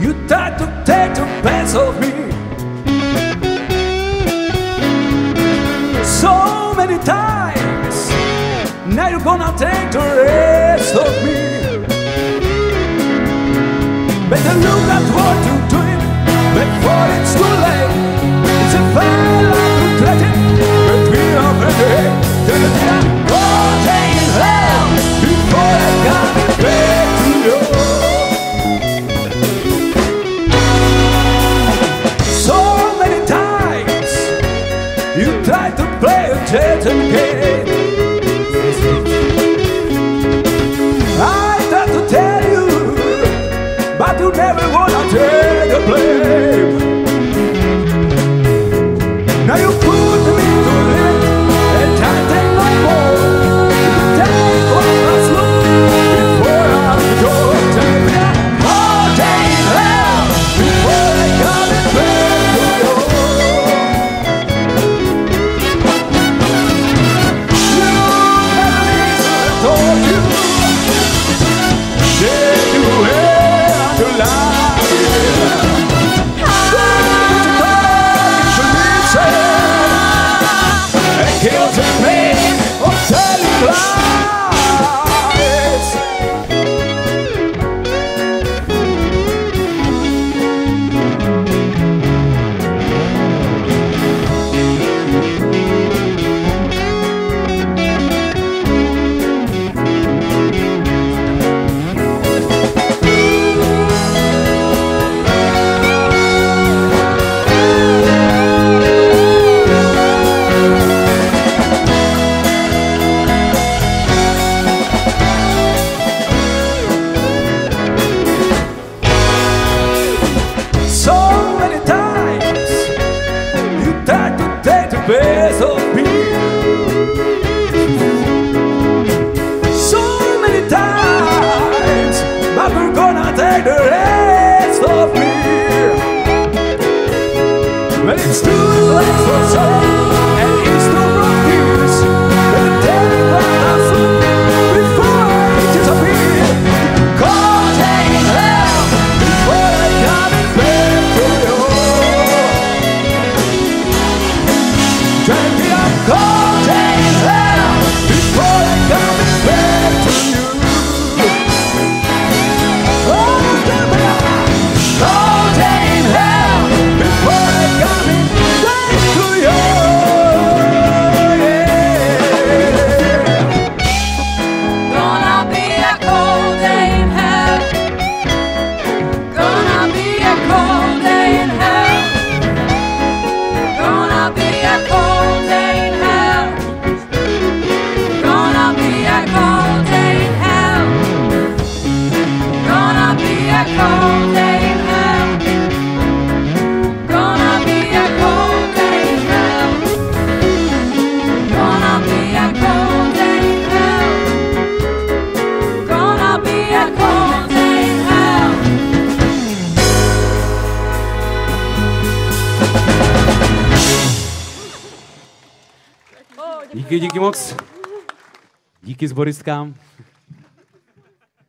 You tried to take the best of me. So many times, now you're gonna take the rest of me. Better look at what you're doing before it's too late. It's a fact. Qualitäten best of people. So many times but you're gonna take the rest of me. When it's too late for some. Díky, díky moc. Díky zboristkám.